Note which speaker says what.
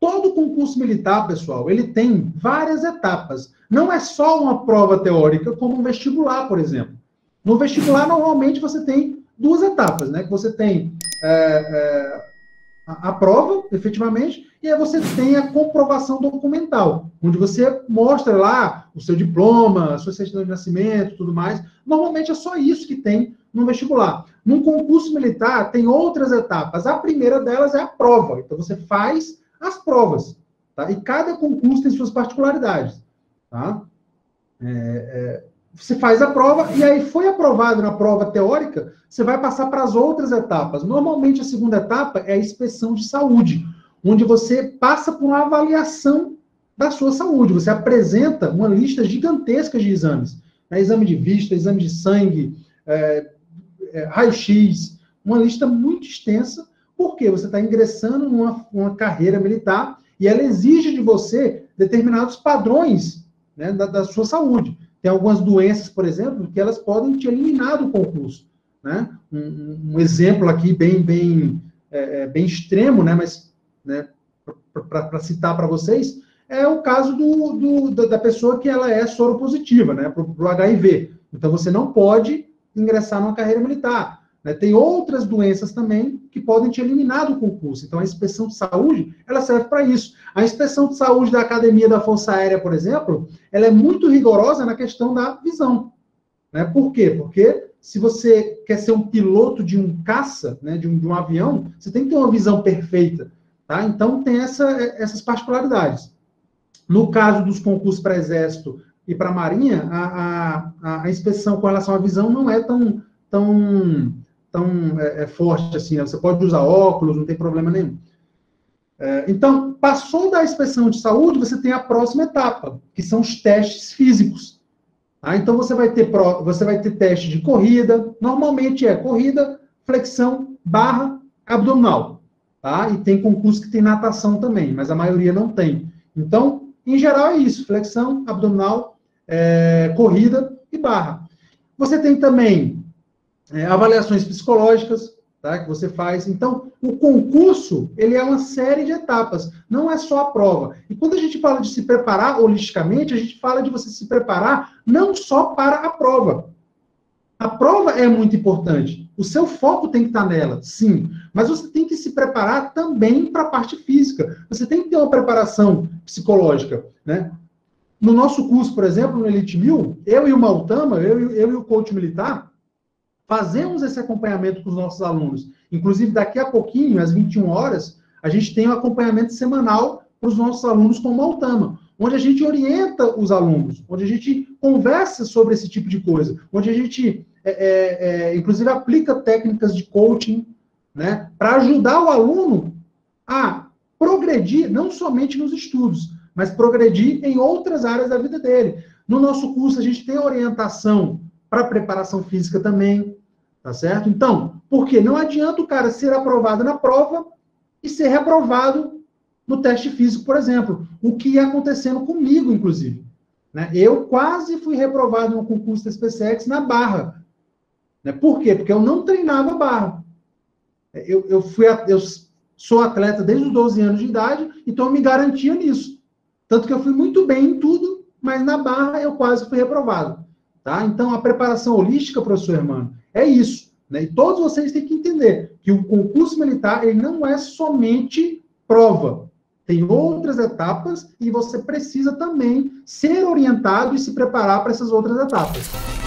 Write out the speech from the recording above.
Speaker 1: Todo concurso militar, pessoal, ele tem várias etapas. Não é só uma prova teórica, como um vestibular, por exemplo. No vestibular, normalmente, você tem duas etapas, né? Que você tem é, é, a, a, prova, efetivamente, e aí você tem a comprovação documental, onde você mostra lá o seu diploma, a sua certidão de nascimento, tudo mais. Normalmente é só isso que tem no vestibular. Num concurso militar, tem outras etapas. A primeira delas é a prova. Então, você faz as provas. Tá? E cada concurso tem suas particularidades. Tá? É, é, você faz a prova e aí foi aprovado na prova teórica, você vai passar para as outras etapas. Normalmente a segunda etapa é a inspeção de saúde, onde você passa por uma avaliação da sua saúde. Você apresenta uma lista gigantesca de exames. Né? Exame de vista, exame de sangue, é, é, raio-x, uma lista muito extensa, porque você está ingressando numa uma carreira militar e ela exige de você determinados padrões né, da, da, sua saúde. Tem algumas doenças, por exemplo, que elas podem te eliminar do concurso. Né? Um, um exemplo aqui bem, bem, é, é bem extremo, né, mas né, para citar para vocês, é o caso do, do, da pessoa que ela é soropositiva né, para o HIV. Então, você não pode ingressar numa carreira militar. Né? Tem outras doenças também que podem te eliminar do concurso. Então, a inspeção de saúde, ela serve para isso. A inspeção de saúde da Academia da Força Aérea, por exemplo, ela é muito rigorosa na questão da visão. Né? Por quê? Porque se você quer ser um piloto de um caça, né, de, um, de um avião, você tem que ter uma visão perfeita. Tá? Então, tem essa, essas particularidades. No caso dos concursos para Exército e para Marinha, a, a, a, inspeção com relação à visão não é tão, tão, tão é, é forte assim. Né? Você pode usar óculos, não tem problema nenhum. É, então, passou da inspeção de saúde, você tem a próxima etapa, que são os testes físicos. Tá? Então, você vai, ter pro, você vai ter teste de corrida, normalmente é corrida, flexão, barra, abdominal. Tá? E tem concurso que tem natação também, mas a maioria não tem. Então, em geral, é isso: flexão, abdominal, é, corrida e barra. Você tem também é, avaliações psicológicas, tá, que você faz. Então, o concurso, ele é uma série de etapas, não é só a prova. E quando a gente fala de se preparar holisticamente, a gente fala de você se preparar não só para a prova. A prova é muito importante. O seu foco tem que estar nela, sim. Mas você tem que se preparar também para a parte física. Você tem que ter uma preparação psicológica, né? No nosso curso, por exemplo, no Elite Mil, eu e o Maltama, eu, eu e o coach militar, fazemos esse acompanhamento com os nossos alunos. Inclusive, daqui a pouquinho, às 21 horas, a gente tem um acompanhamento semanal para os nossos alunos com o Maltama, onde a gente orienta os alunos, onde a gente conversa sobre esse tipo de coisa, onde a gente, é, é, é, inclusive, aplica técnicas de coaching, né, para ajudar o aluno a progredir, não somente nos estudos, mas progredir em outras áreas da vida dele. No nosso curso, a gente tem orientação para preparação física também, tá certo? Então, por quê? Não adianta o cara ser aprovado na prova e ser reprovado no teste físico, por exemplo. O que ia acontecendo comigo, inclusive. Né? Eu quase fui reprovado no concurso da SpaceX na barra. Né? Por quê? Porque eu não treinava barra. Eu, eu, fui, eu sou atleta desde os 12 anos de idade, então eu me garantia nisso. Tanto que eu fui muito bem em tudo, mas na barra eu quase fui reprovado. Tá? Então, a preparação holística, professor Hermano, é isso. Né? E todos vocês têm que entender que o concurso militar ele não é somente prova. Tem outras etapas e você precisa também ser orientado e se preparar para essas outras etapas.